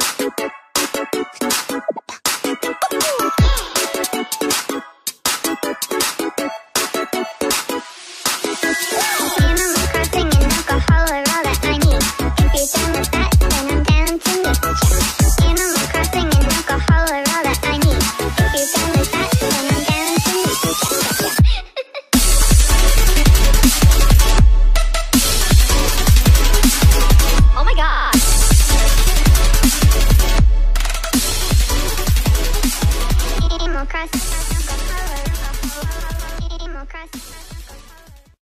Thank you. democracy.